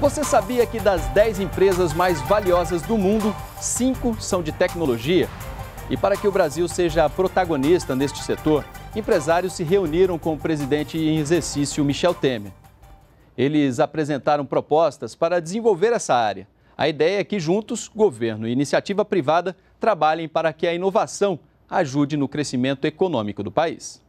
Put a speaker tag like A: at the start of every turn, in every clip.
A: Você sabia que das 10 empresas mais valiosas do mundo, 5 são de tecnologia? E para que o Brasil seja protagonista neste setor, empresários se reuniram com o presidente em exercício Michel Temer. Eles apresentaram propostas para desenvolver essa área. A ideia é que juntos, governo e iniciativa privada trabalhem para que a inovação ajude no crescimento econômico do país.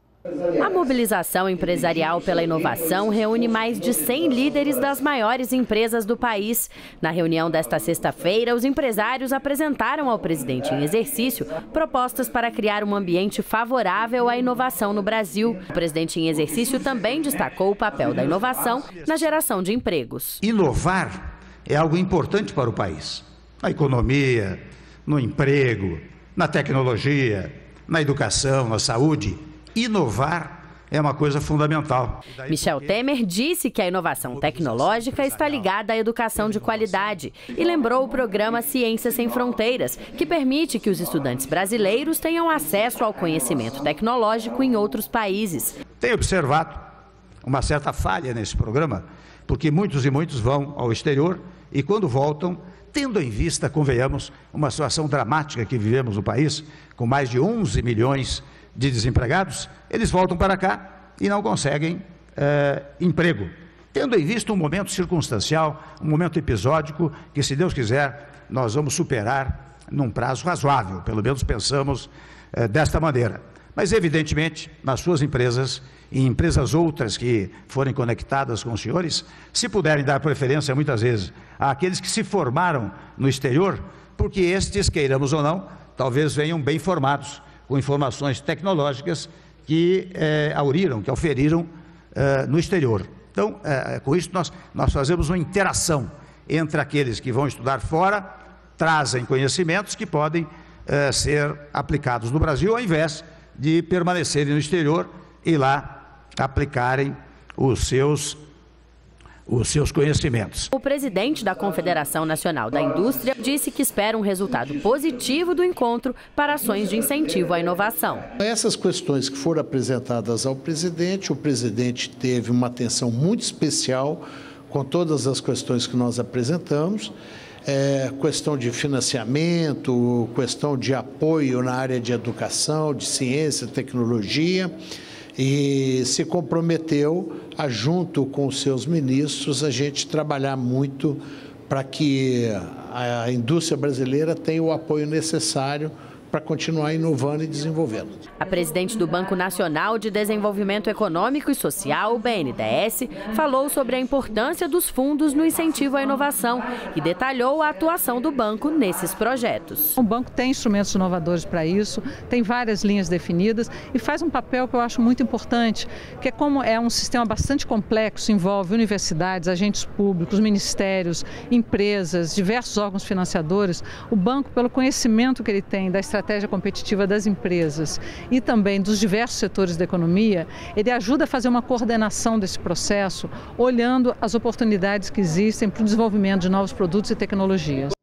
B: A mobilização empresarial pela inovação reúne mais de 100 líderes das maiores empresas do país. Na reunião desta sexta-feira, os empresários apresentaram ao presidente em exercício propostas para criar um ambiente favorável à inovação no Brasil. O presidente em exercício também destacou o papel da inovação na geração de empregos.
C: Inovar é algo importante para o país. Na economia, no emprego, na tecnologia, na educação, na saúde inovar é uma coisa fundamental.
B: Michel Temer disse que a inovação tecnológica está ligada à educação de qualidade e lembrou o programa Ciências Sem Fronteiras, que permite que os estudantes brasileiros tenham acesso ao conhecimento tecnológico em outros países.
C: Tenho observado uma certa falha nesse programa, porque muitos e muitos vão ao exterior e quando voltam, tendo em vista, convenhamos, uma situação dramática que vivemos no país, com mais de 11 milhões de de desempregados, eles voltam para cá e não conseguem é, emprego. Tendo em vista um momento circunstancial, um momento episódico, que, se Deus quiser, nós vamos superar num prazo razoável, pelo menos pensamos é, desta maneira. Mas, evidentemente, nas suas empresas e empresas outras que forem conectadas com os senhores, se puderem dar preferência, muitas vezes, àqueles que se formaram no exterior, porque estes, queiramos ou não, talvez venham bem formados com informações tecnológicas que é, auriram, que auferiram é, no exterior. Então, é, com isso, nós, nós fazemos uma interação entre aqueles que vão estudar fora, trazem conhecimentos que podem ser aplicados no Brasil, ao invés de permanecerem no exterior e lá aplicarem os seus os seus conhecimentos.
B: O presidente da Confederação Nacional da Indústria disse que espera um resultado positivo do encontro para ações de incentivo à inovação.
D: Essas questões que foram apresentadas ao presidente, o presidente teve uma atenção muito especial com todas as questões que nós apresentamos. É, questão de financiamento, questão de apoio na área de educação, de ciência, tecnologia e se comprometeu a, junto com os seus ministros, a gente trabalhar muito para que a indústria brasileira tenha o apoio necessário para continuar inovando e desenvolvendo.
B: A presidente do Banco Nacional de Desenvolvimento Econômico e Social, o BNDES, falou sobre a importância dos fundos no incentivo à inovação e detalhou a atuação do banco nesses projetos.
E: O banco tem instrumentos inovadores para isso, tem várias linhas definidas e faz um papel que eu acho muito importante, que é como é um sistema bastante complexo, envolve universidades, agentes públicos, ministérios, empresas, diversos órgãos financiadores, o banco, pelo conhecimento que ele tem da estratégia estratégia competitiva das empresas e também dos diversos setores da economia, ele ajuda a fazer uma coordenação desse processo, olhando as oportunidades que existem para o desenvolvimento de novos produtos e tecnologias.